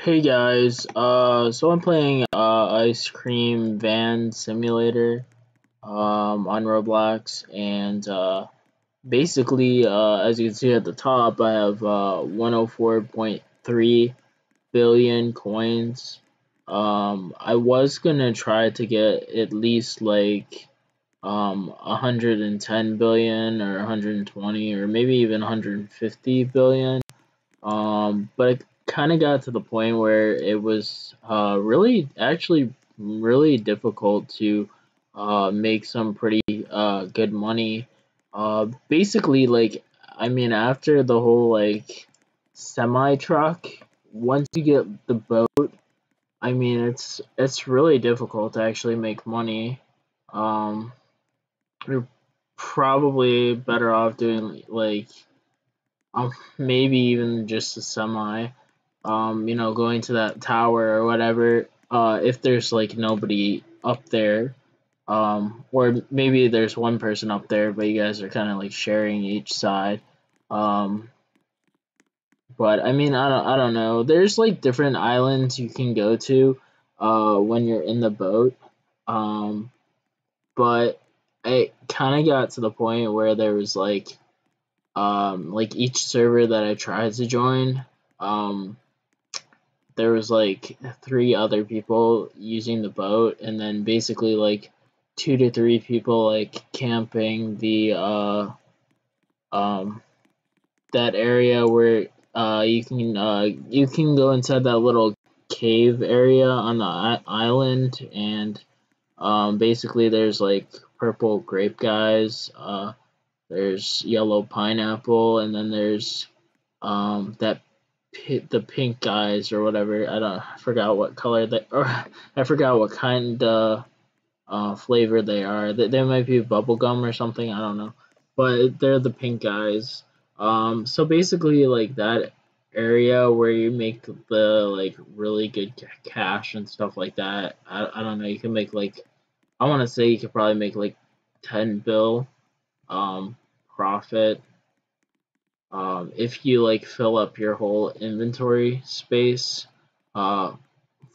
Hey guys, uh, so I'm playing uh, Ice Cream Van Simulator um, on Roblox, and uh, basically, uh, as you can see at the top, I have uh, 104.3 billion coins. Um, I was gonna try to get at least like um, 110 billion or 120 or maybe even 150 billion. Um, but kind of got to the point where it was uh, really, actually, really difficult to uh, make some pretty uh, good money. Uh, basically, like, I mean, after the whole like semi truck, once you get the boat, I mean, it's it's really difficult to actually make money. Um, you're probably better off doing like um, maybe even just a semi um, you know, going to that tower or whatever, uh, if there's like nobody up there, um, or maybe there's one person up there, but you guys are kind of like sharing each side. Um, but I mean, I don't, I don't know. There's like different islands you can go to, uh, when you're in the boat. Um, but it kind of got to the point where there was like, um, like each server that I tried to join, um, there was like three other people using the boat and then basically like two to three people like camping the uh um that area where uh you can uh you can go inside that little cave area on the island and um basically there's like purple grape guys uh there's yellow pineapple and then there's um that the pink guys or whatever. I don't I forgot what color they or I forgot what kind of uh, flavor they are. They, they might be bubblegum or something. I don't know, but they're the pink guys. Um, so basically, like that area where you make the like really good cash and stuff like that. I, I don't know. You can make like I want to say you could probably make like ten bill um profit um, if you like fill up your whole inventory space uh,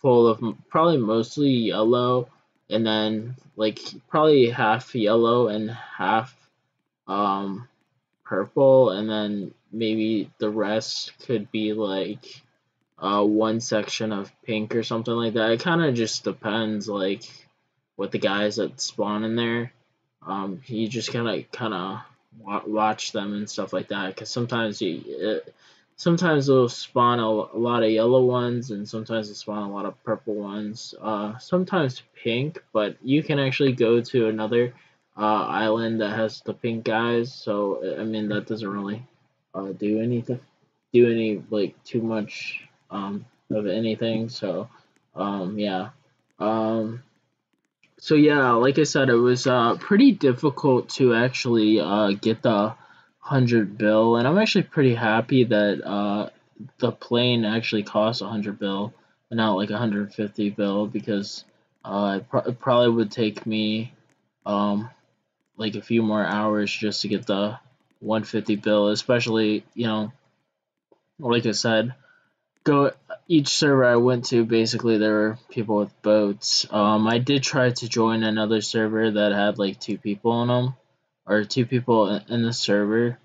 full of probably mostly yellow and then like probably half yellow and half um, purple and then maybe the rest could be like uh, one section of pink or something like that. It kind of just depends like what the guys that spawn in there. Um, you just kind of kind of watch them and stuff like that because sometimes you it, sometimes they'll spawn a, a, lot of yellow ones and sometimes they'll spawn a lot of purple ones. Uh, sometimes pink but you can actually go to another uh, island that has the pink guys so I mean that doesn't really uh, do anything do any like too much um, of anything so um, yeah. Um, so yeah, like I said, it was uh, pretty difficult to actually uh, get the hundred bill, and I'm actually pretty happy that uh, the plane actually cost a hundred bill and not like a hundred fifty bill because uh, it, pro it, probably would take me um, like a few more hours just to get the 150 bill, especially you know, like I said, go each server I went to, basically there were people with boats. Um, I did try to join another server that had like two people in them, or two people in the server,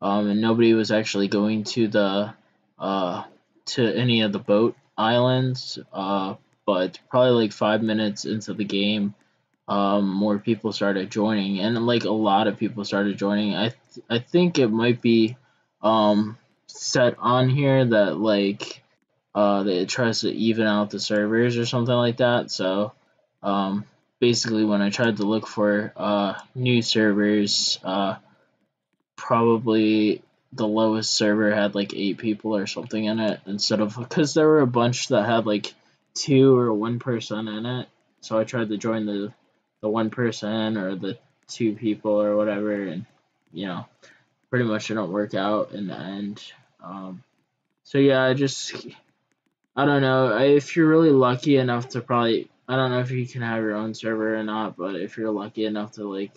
um, and nobody was actually going to the uh to any of the boat islands. Uh, but probably like five minutes into the game, um, more people started joining, and like a lot of people started joining. I th I think it might be um set on here that like uh, it tries to even out the servers or something like that. So um, basically, when I tried to look for uh, new servers, uh, probably the lowest server had like eight people or something in it instead of because there were a bunch that had like two or one person in it. So I tried to join the the one person or the two people or whatever, and you know, pretty much it don't work out in the end. Um, so yeah, I just I don't know. If you're really lucky enough to probably, I don't know if you can have your own server or not, but if you're lucky enough to like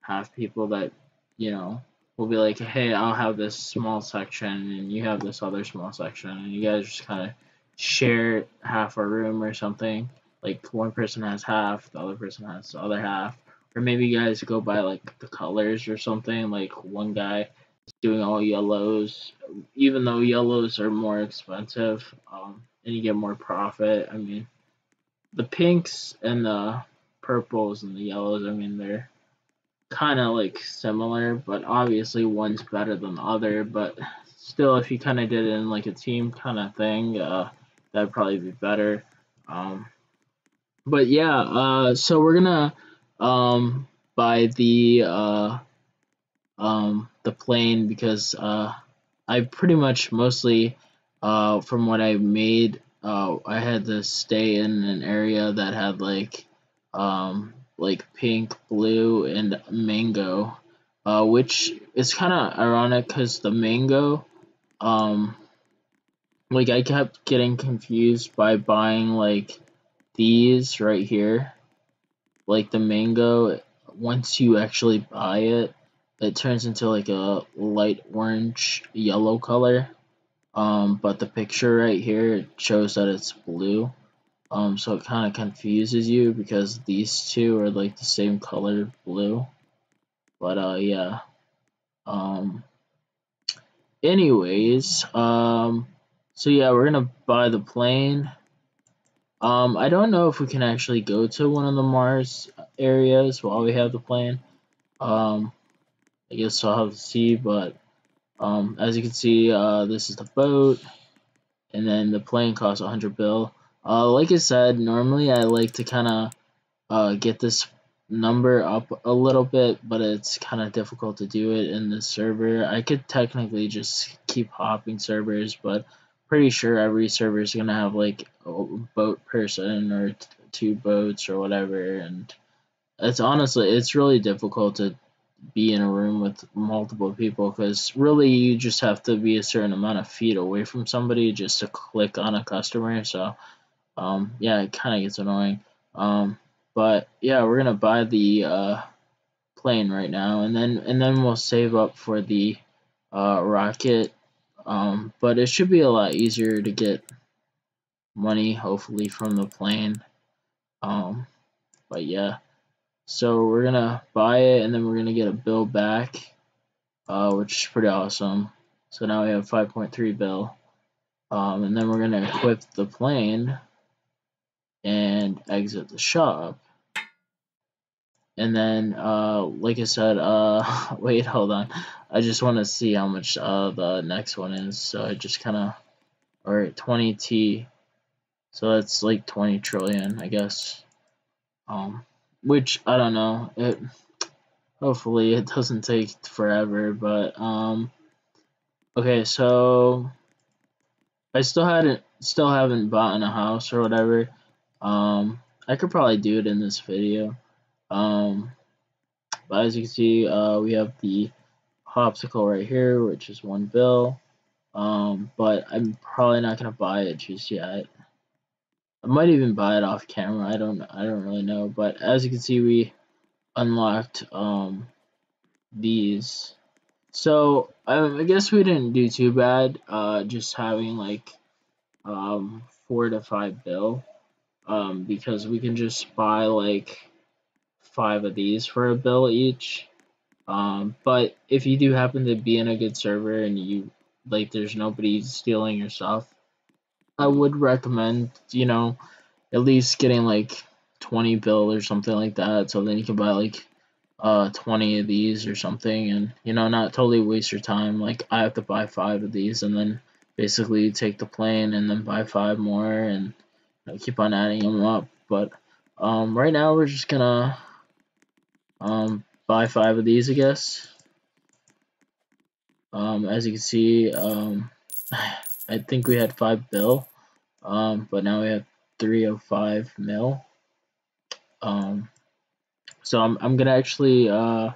have people that, you know, will be like, hey, I'll have this small section and you have this other small section, and you guys just kind of share half a room or something. Like one person has half, the other person has the other half. Or maybe you guys go by like the colors or something. Like one guy doing all yellows, even though yellows are more expensive, um, and you get more profit. I mean, the pinks and the purples and the yellows. I mean, they're kind of like similar, but obviously one's better than the other. But still, if you kind of did it in like a team kind of thing, uh, that'd probably be better. Um, but yeah, uh, so we're gonna um, buy the uh, um, the plane because uh, I pretty much mostly uh, from what I made, uh, I had to stay in an area that had like um, like pink, blue, and mango, uh, which is kind of ironic because the mango um, like I kept getting confused by buying like these right here, like the mango. Once you actually buy it, it turns into like a light orange yellow color. Um, but the picture right here shows that it's blue. Um, so it kind of confuses you because these two are like the same color blue. But uh, yeah. Um, anyways, um, so yeah, we're gonna buy the plane. Um, I don't know if we can actually go to one of the Mars areas while we have the plane. Um, I guess I'll have to see, but um, as you can see, uh, this is the boat, and then the plane costs 100 bill. Uh, like I said, normally I like to kind of uh, get this number up a little bit, but it's kind of difficult to do it in this server. I could technically just keep hopping servers, but pretty sure every server is gonna have like a boat person or two boats or whatever, and it's honestly it's really difficult to be in a room with multiple people because really you just have to be a certain amount of feet away from somebody just to click on a customer. So um, yeah, it kind of gets annoying. Um, but yeah, we're gonna buy the uh, plane right now, and then and then we'll save up for the uh, rocket. Um, but it should be a lot easier to get money, hopefully, from the plane. Um, but yeah, so we're gonna buy it, and then we're gonna get a bill back, uh, which is pretty awesome. So now we have 5.3 bill. Um, and then we're gonna equip the plane and exit the shop. And then, uh, like I said, uh, wait, hold on. I just want to see how much uh, the next one is. So I just kind of, or 20T. So that's like 20 trillion, I guess. Um, which I don't know. It hopefully it doesn't take forever, but um, okay. So I still hadn't, still haven't bought in a house or whatever. Um, I could probably do it in this video. Um, but as you can see, uh, we have the Hopsicle right here, which is one bill. Um, but I'm probably not gonna buy it just yet. I might even buy it off camera. I don't. I don't really know. But as you can see, we unlocked um these. So um, I guess we didn't do too bad. Uh, just having like um four to five bill. Um, because we can just buy like five of these for a bill each. Um, but if you do happen to be in a good server and you like there's nobody stealing your stuff, I would recommend, you know, at least getting like 20 bill or something like that. So then you can buy like uh 20 of these or something and you know not totally waste your time like i have to buy five of these and then basically take the plane and then buy five more and you know, keep on adding them up but um right now we're just gonna um, buy five of these, I guess. Um, as you can see, um, I think we had five bill, um, but now we have three 305 mil. Um, so I'm, I'm gonna actually uh,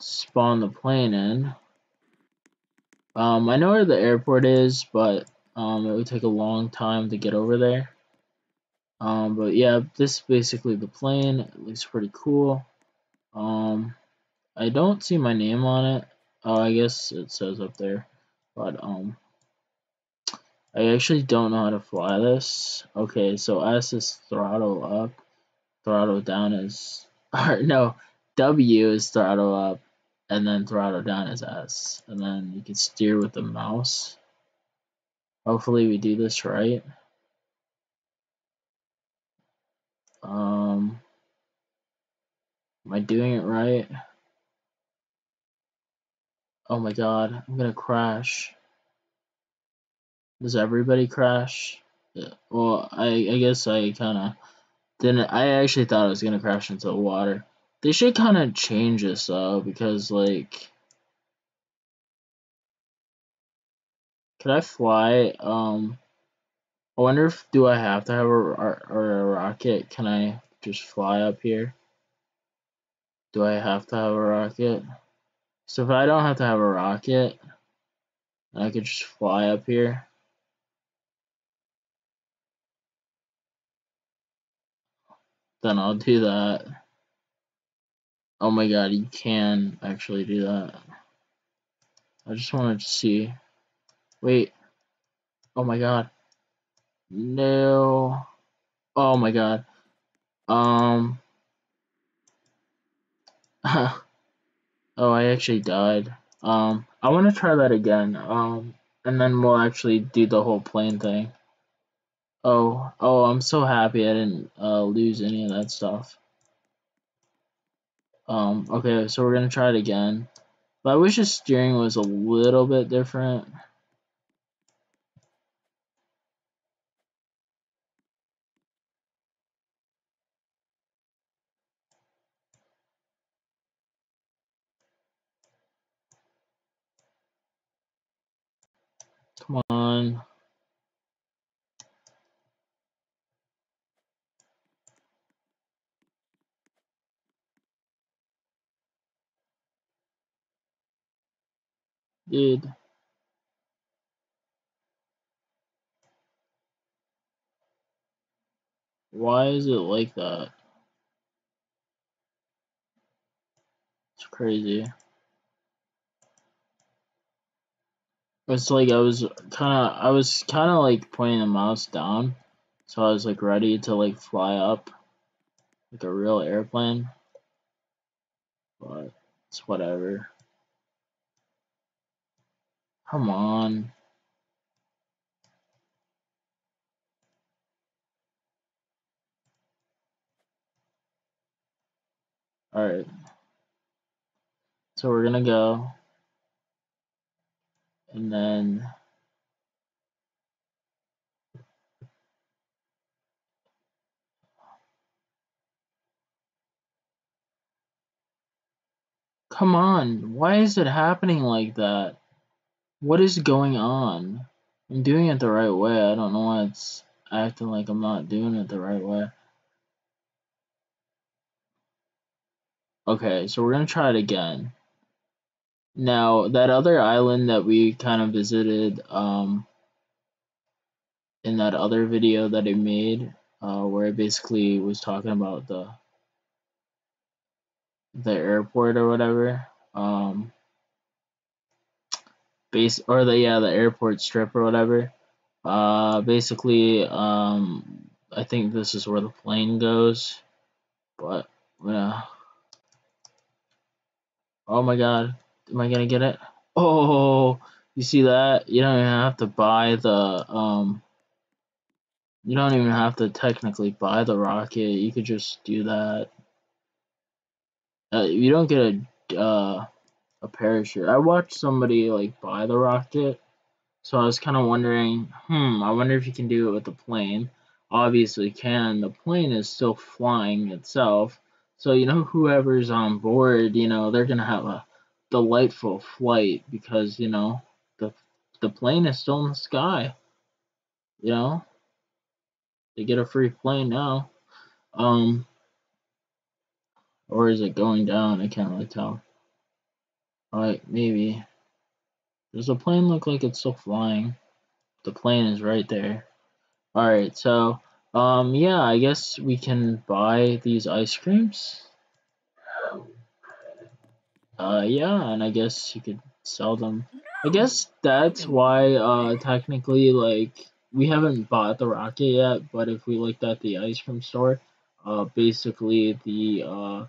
spawn the plane in. Um, I know where the airport is, but um, it would take a long time to get over there. Um, but yeah, this is basically the plane. It looks pretty cool. Um, I don't see my name on it. Oh, I guess it says up there. But, um, I actually don't know how to fly this. Okay, so S is throttle up, throttle down is, or no, W is throttle up, and then throttle down is S. And then you can steer with the mouse. Hopefully we do this right. Um, am I doing it right? Oh my god, I'm gonna crash. Does everybody crash? Yeah, well, I, I guess I kind of didn't. I actually thought I was gonna crash into the water. They should kind of change this though, because like, could I fly? Um, I wonder if do I have to have a or a rocket? Can I just fly up here? Do I have to have a rocket? So if I don't have to have a rocket, I could just fly up here. Then I'll do that. Oh my god, you can actually do that. I just wanted to see. Wait. Oh my god. No. Oh my god. Um. oh, I actually died. Um, I want to try that again. Um, and then we'll actually do the whole plane thing. Oh, oh, I'm so happy I didn't uh, lose any of that stuff. Um, okay, so we're gonna try it again. But I wish the steering was a little bit different. Come on. Dude. Why is it like that? It's crazy. It's like I was kind of, I was kind of like pointing the mouse down, so I was like ready to like fly up, like a real airplane. But it's whatever. Come on. Alright. So we're gonna go. And then Come on, why is it happening like that? What is going on? I'm doing it the right way. I don't know why it's acting like I'm not doing it the right way. Okay, so we're gonna try it again. Now, that other island that we kind of visited um, in that other video that I made, uh, where I basically was talking about the the airport or whatever, um, base or the yeah the airport strip or whatever. Uh, basically, um, I think this is where the plane goes, but yeah. Oh my god, am I gonna get it? Oh, you see that? You don't even have to buy the um. You don't even have to technically buy the rocket. You could just do that. Uh, you don't get a uh, a parachute. I watched somebody like buy the rocket, so I was kind of wondering, hmm, I wonder if you can do it with the plane. Obviously can. The plane is still flying itself, so you know whoever's on board, you know they're gonna have a delightful flight because you know the the plane is still in the sky. You know, they get a free plane now. Um, or is it going down? I can't really tell. Alright, maybe. Does the plane look like it's still flying? The plane is right there. Alright, so, um, yeah, I guess we can buy these ice creams. Uh, yeah, and I guess you could sell them. I guess that's why uh technically like we haven't bought the rocket yet, but if we looked at the ice cream store, uh basically the uh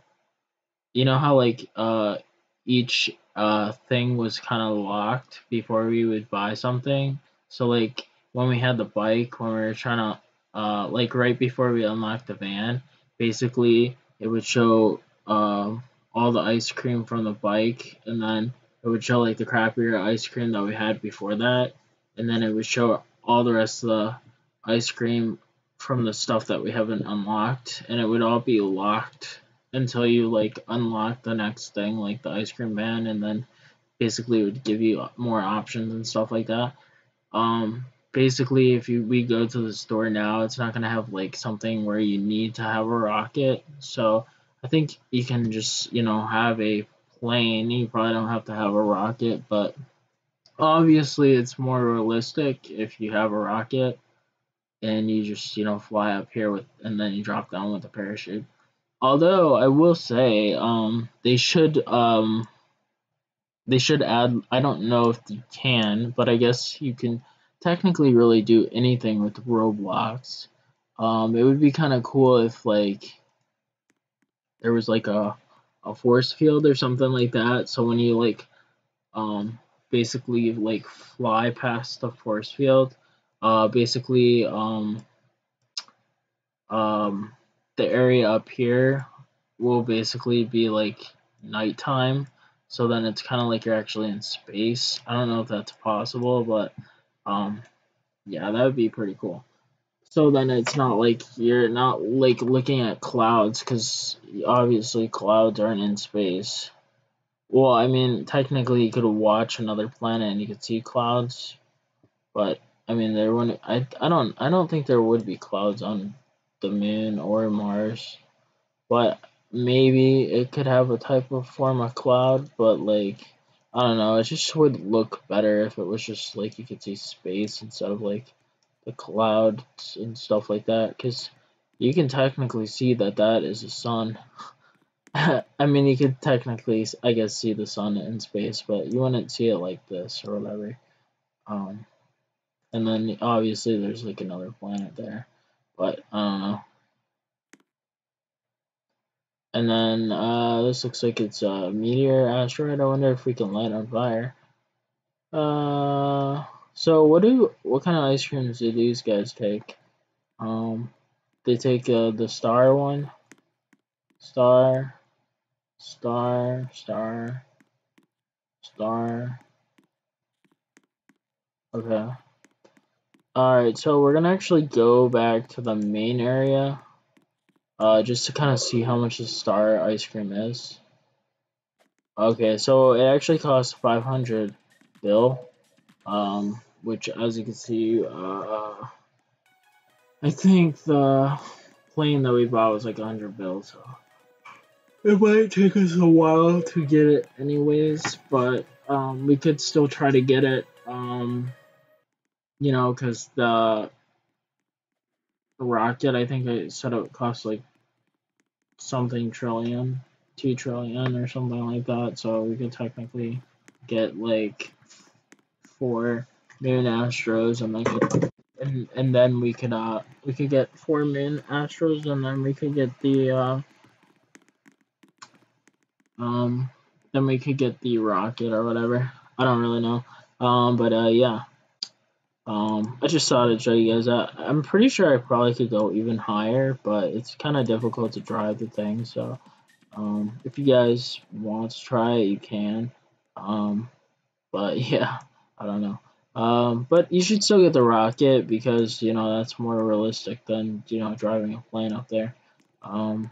you know how like uh each uh thing was kind of locked before we would buy something. So like when we had the bike, when we were trying to uh like right before we unlocked the van, basically it would show um all the ice cream from the bike and then it would show like the crappier ice cream that we had before that and then it would show all the rest of the ice cream from the stuff that we haven't unlocked and it would all be locked until you like unlock the next thing like the ice cream van and then basically it would give you more options and stuff like that. Um basically if you we go to the store now it's not going to have like something where you need to have a rocket so i think you can just you know have a plane you probably don't have to have a rocket but obviously it's more realistic if you have a rocket and you just you know fly up here with and then you drop down with a parachute Although I will say, um, they should um, they should add. I don't know if you can, but I guess you can technically really do anything with Roblox. Um, it would be kind of cool if like there was like a a force field or something like that. So when you like um basically like fly past the force field, uh basically um um the area up here will basically be like nighttime. So then it's kind of like you're actually in space. I don't know if that's possible, but um, yeah, that would be pretty cool. So then it's not like you're not like looking at clouds because obviously clouds aren't in space. Well, I mean, technically you could watch another planet and you could see clouds, but I mean there wouldn't. I I don't I don't think there would be clouds on the moon or Mars, but maybe it could have a type of form of cloud, but like I don't know, it just would look better if it was just like you could see space instead of like the clouds and stuff like that because you can technically see that that is the sun. I mean, you could technically, I guess, see the sun in space, but you wouldn't see it like this or whatever. Um, and then obviously there's like another planet there. But I don't know. And then uh, this looks like it's a meteor asteroid. I wonder if we can light on fire. Uh, so what do what kind of ice creams do these guys take? Um, they take uh, the star one, star, star, star, star. Okay. Alright, so we're gonna actually go back to the main area, uh, just to kind of see how much the star ice cream is. Okay, so it actually costs 500 bill, um, which as you can see, uh, I think the plane that we bought was like 100 bills. so it might take us a while to get it anyways, but, um, we could still try to get it, um, you know, because the rocket, I think I said it cost like something trillion, two trillion or something like that. So we could technically get like four moon astros and and and then we could uh we could get four moon astros and then we could get the uh um then we could get the rocket or whatever. I don't really know. Um but uh yeah. Um, I just thought I'd show you guys that. I'm pretty sure I probably could go even higher, but it's kind of difficult to drive the thing. So, um, if you guys want to try it, you can. Um, but yeah, I don't know. Um, but you should still get the rocket because you know that's more realistic than you know driving a plane up there. Um,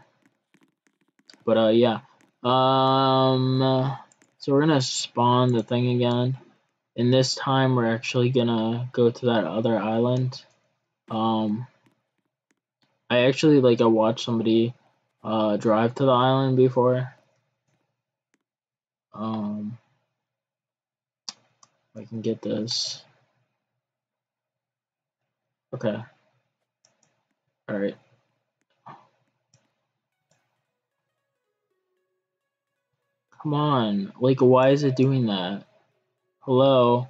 but uh, yeah. Um, so we're gonna spawn the thing again and this time we're actually gonna go to that other island. Um, I actually like I watched somebody uh, drive to the island before. Um, I can get this. Okay. All right. Come on, like why is it doing that? Hello?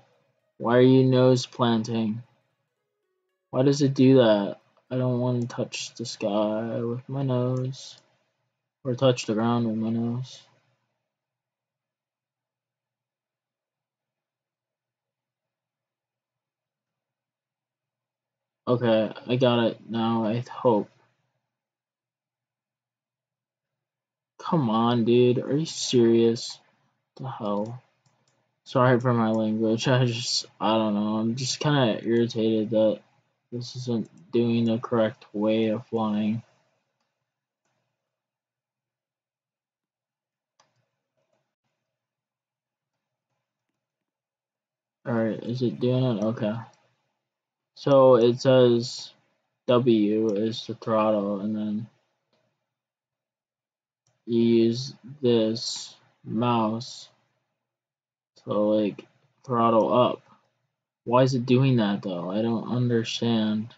Why are you nose planting? Why does it do that? I don't want to touch the sky with my nose. Or touch the ground with my nose. Okay, I got it now, I hope. Come on, dude. Are you serious? The hell? Sorry for my language. I just, I don't know. I'm just kind of irritated that this isn't doing the correct way of flying. Alright, is it doing it? Okay. So it says W is the throttle, and then you use this mouse to like throttle up. Why is it doing that though? I don't understand.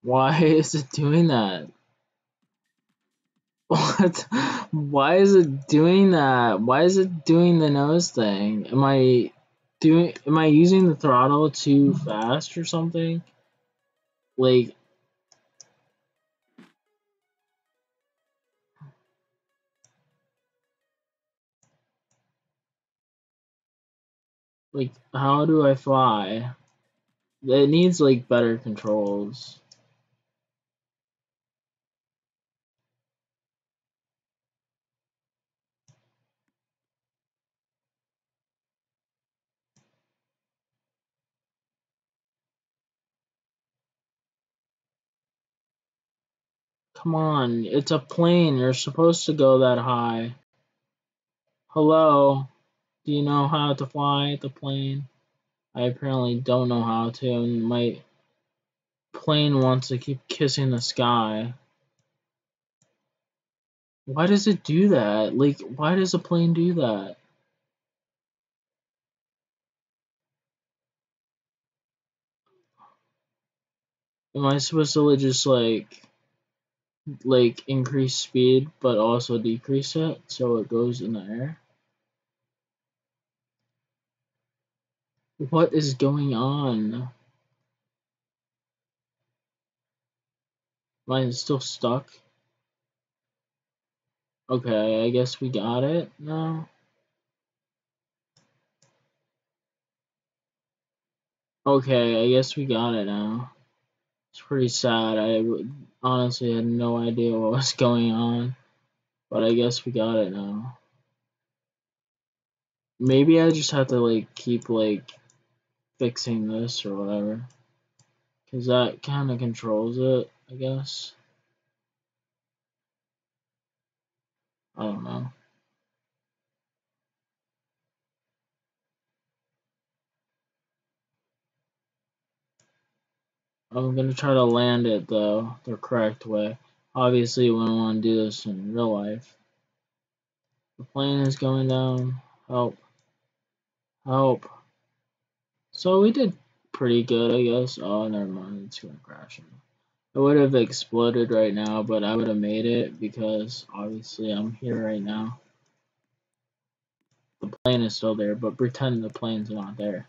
Why is it doing that? What? Why is it doing that? Why is it doing the nose thing? Am I doing am I using the throttle too fast or something? Like like how do I fly? It needs like better controls. Come on, it's a plane. You're supposed to go that high. Hello? Do you know how to fly the plane? I apparently don't know how to, and my plane wants to keep kissing the sky. Why does it do that? Like, why does a plane do that? Am I supposed to just like, like increase speed, but also decrease it so it goes in the air? What is going on? Mine is still stuck? Okay, I guess we got it now. Okay, I guess we got it now. It's pretty sad. I honestly had no idea what was going on, but I guess we got it now. Maybe I just have to like keep like fixing this or whatever, cause that kind of controls it, I guess. I don't know. I'm gonna try to land it though the correct way. Obviously, we don't want to do this in real life. The plane is going down. Help. Help. So we did pretty good, I guess. Oh, never mind. It's gonna crash. It would have exploded right now, but I would have made it because obviously I'm here right now. The plane is still there, but pretend the plane's not there.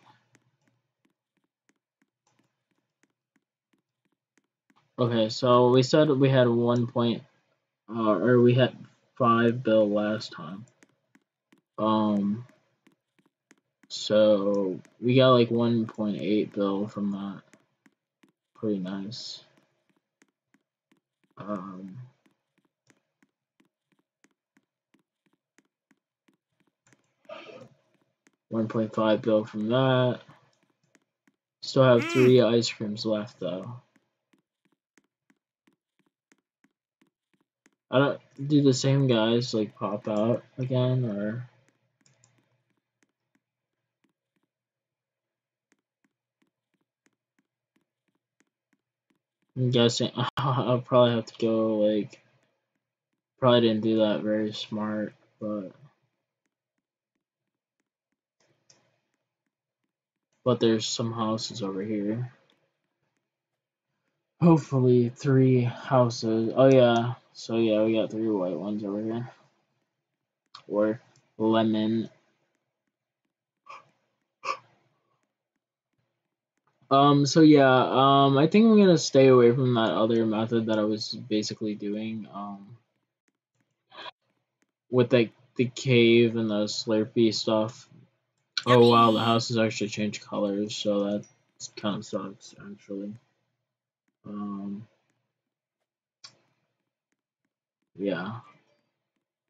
Okay, so we said we had one point, uh, or we had five bill last time. Um, so we got like 1.8 bill from that. Pretty nice. Um, one point five bill from that. Still have three ice creams left though. I don't do the same guys like pop out again or I'm guessing I'll probably have to go like probably didn't do that very smart, but but there's some houses over here. Hopefully three houses. Oh yeah, so yeah, we got three white ones over here. Or lemon. Um, so yeah, um, I think I'm gonna stay away from that other method that I was basically doing, um, with like the cave and the slurpy stuff. Oh wow, the houses actually change colors, so that kind of sucks actually. Um, yeah.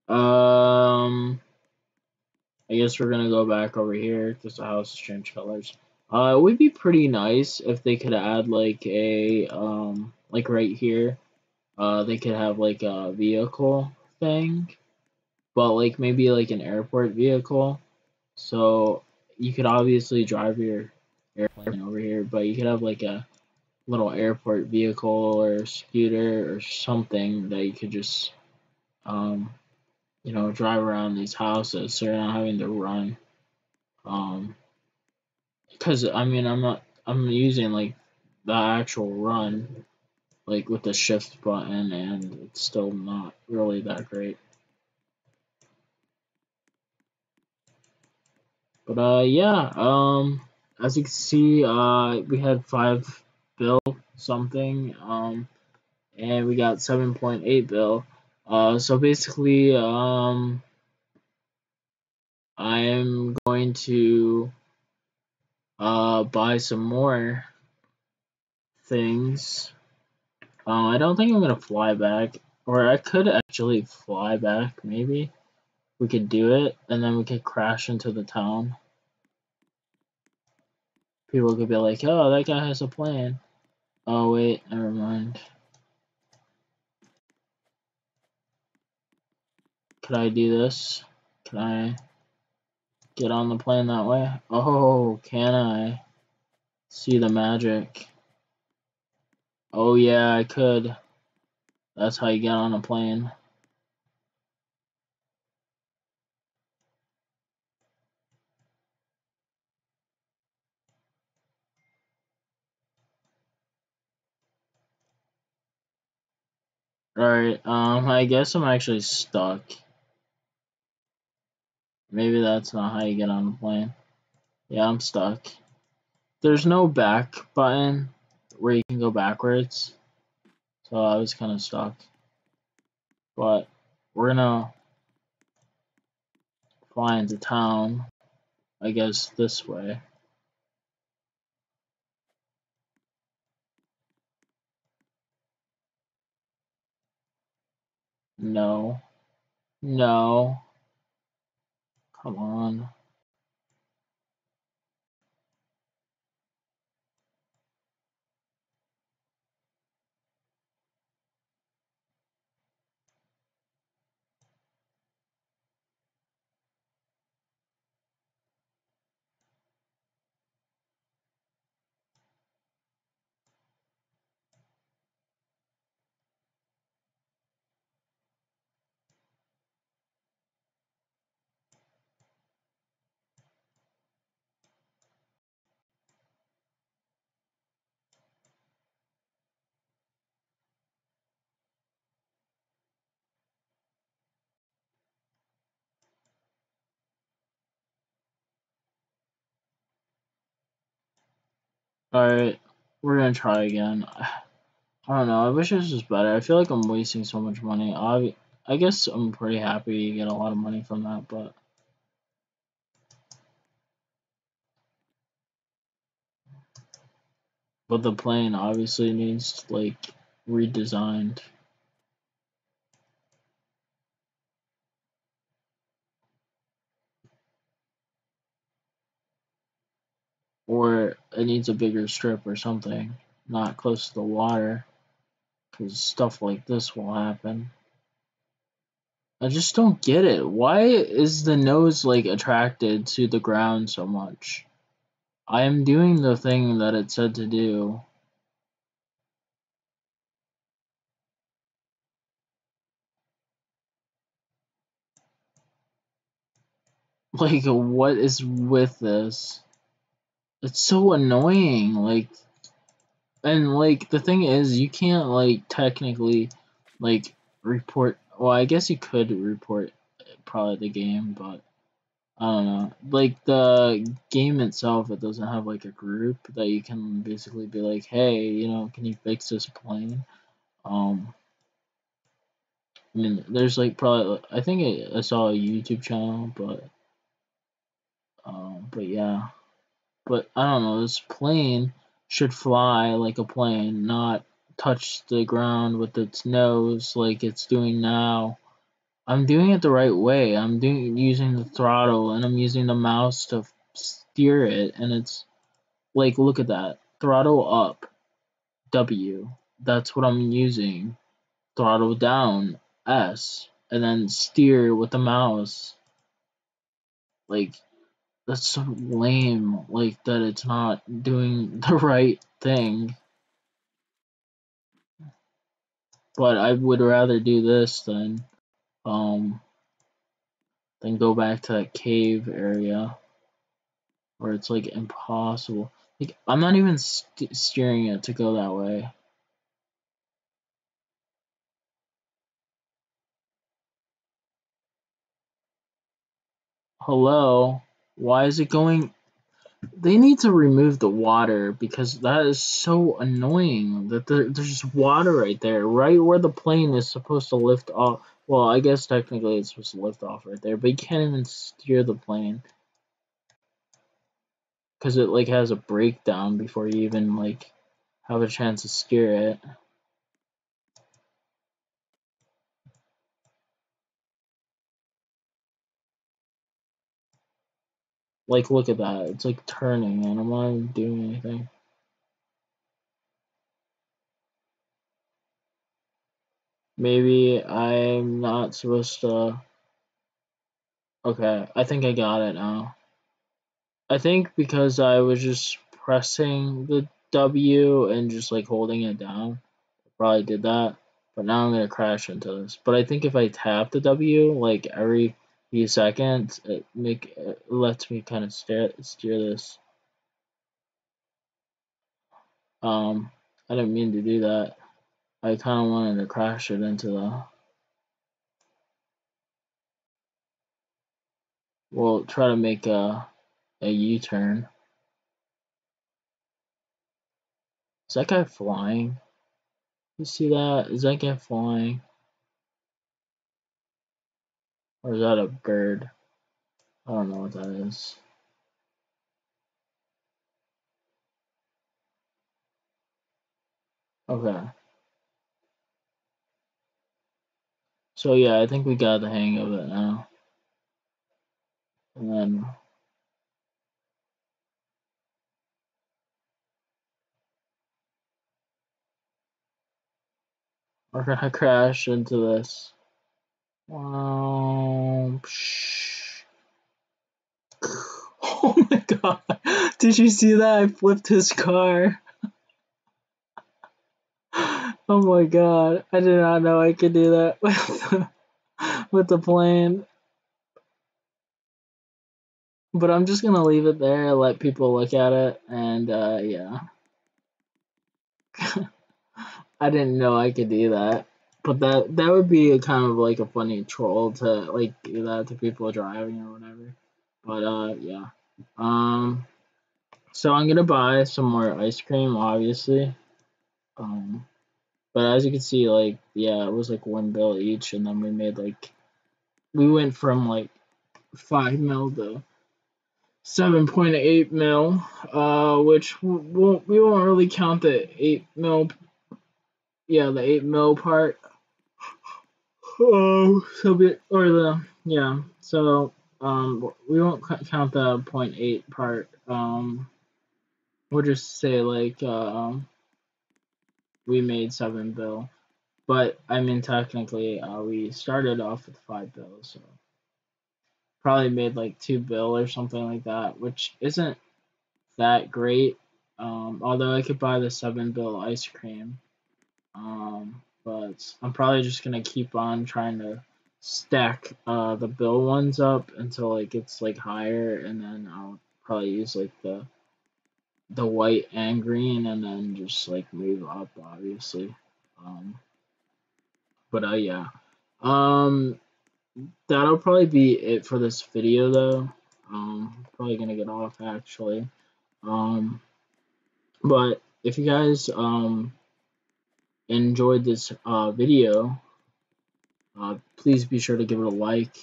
Um, I guess we're gonna go back over here because the houses change colors. Uh, it would be pretty nice if they could add like a um, like right here, uh, they could have like a vehicle thing, but like maybe like an airport vehicle. So you could obviously drive your airplane over here, but you could have like a little airport vehicle or scooter or something that you could just um, you know drive around these houses so you're not having to run. Um because i mean i'm not i'm using like the actual run like with the shift button and it's still not really that great. But uh yeah um as you can see uh we had five bill something um and we got 7.8 bill. Uh so basically um i'm going to uh buy some more things. Um i don't think i'm gonna fly back or i could actually fly back maybe. We could do it and then we could crash into the town. People could be like oh that guy has a plan oh wait never mind. Could i do this? Can i get on the plane that way? Oh can i see the magic? Oh yeah i could. That's how you get on a plane Alright, um, I guess I'm actually stuck. Maybe that's not how you get on the plane. Yeah, I'm stuck. There's no back button where you can go backwards. So I was kind of stuck. But we're gonna fly into town. I guess this way. No. No. Come on. Alright, we're gonna try again. I don't know, I wish this was better. I feel like I'm wasting so much money. I, I guess I'm pretty happy to get a lot of money from that, but... But the plane obviously needs, like, redesigned. Or it needs a bigger strip or something, not close to the water, because stuff like this will happen. I just don't get it. Why is the nose like attracted to the ground so much? I am doing the thing that it said to do. Like, what is with this? It's so annoying. Like, and like the thing is, you can't like technically like report. Well, I guess you could report probably the game, but I don't know. Like the game itself, it doesn't have like a group that you can basically be like, hey, you know, can you fix this plane? Um, I mean, there's like probably I think I saw a YouTube channel, but um, but yeah, but I don't know. This plane should fly like a plane, not touch the ground with its nose like it's doing now. I'm doing it the right way. I'm doing using the throttle and I'm using the mouse to steer it, and it's like look at that throttle up, W. That's what I'm using. Throttle down, S, and then steer with the mouse. Like that's so lame. Like that it's not doing the right thing. But I would rather do this than um than go back to that cave area where it's like impossible. Like I'm not even st steering it to go that way. Hello? Why is it going? They need to remove the water because that is so annoying that there, there's water right there, right where the plane is supposed to lift off. Well, I guess technically it's supposed to lift off right there, but you can't even steer the plane because it like has a breakdown before you even like have a chance to steer it. Like, look at that. It's like turning, and I'm not doing anything. Maybe I'm not supposed to... Okay, I think I got it now. I think because I was just pressing the W and just like holding it down, I probably did that. But now I'm gonna crash into this. But I think if I tap the W like every few seconds, it make it lets me kind of steer steer this. Um, I didn't mean to do that. I kind of wanted to crash it into the. We'll try to make a a U-turn. Is that guy flying? You see that? Is that guy flying? Or is that a bird? I don't know what that is. Okay. So yeah, I think we got the hang of it now. And then we're gonna crash into this. Oh my god. Did you see that? I flipped his car. oh my god. I did not know I could do that with the, with the plane. But I'm just gonna leave it there, let people look at it, and uh, yeah. I didn't know I could do that. But that that would be kind of like a funny troll to like do that to people driving or whatever. But uh yeah. Um so I'm gonna buy some more ice cream obviously. Um but as you can see like yeah, it was like one bill each and then we made like we went from like five mil to 7.8 mil, uh, which won't we won't really count the 8 mil, yeah, the 8 mil part Oh, so be or the yeah. So um, we won't count the 0.8 part. Um, we'll just say like uh, we made seven bill, but I mean technically uh, we started off with five bills, so probably made like two bill or something like that, which isn't that great. Um, although I could buy the seven bill ice cream. Um, but I'm probably just gonna keep on trying to stack uh, the bill ones up until it gets like higher, and then I'll probably use like the the white and green, and then just like move up, obviously. Um, but uh, yeah. Um, that'll probably be it for this video, though. Um, probably gonna get off actually. Um, but if you guys um enjoyed this uh video, uh, please be sure to give it a like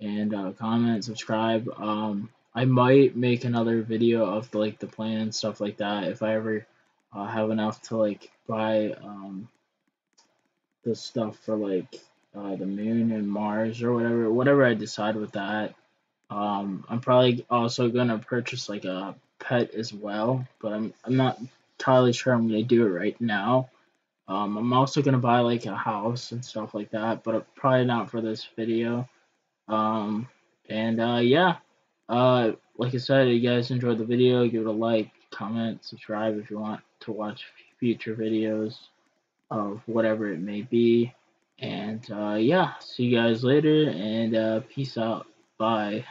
and uh, comment, subscribe. Um, I might make another video of like the plan stuff like that if I ever uh, have enough to like buy um, the stuff for like uh, the moon and Mars or whatever. Whatever I decide with that. Um, I'm probably also gonna purchase like a pet as well, but I'm I'm not entirely sure I'm gonna do it right now. Um, I'm also gonna buy like a house and stuff like that, but probably not for this video. Um, and uh, yeah, uh, like I said, if you guys enjoyed the video, give it a like, comment, subscribe if you want to watch future videos of whatever it may be. And uh, yeah, see you guys later, and uh, peace out. Bye.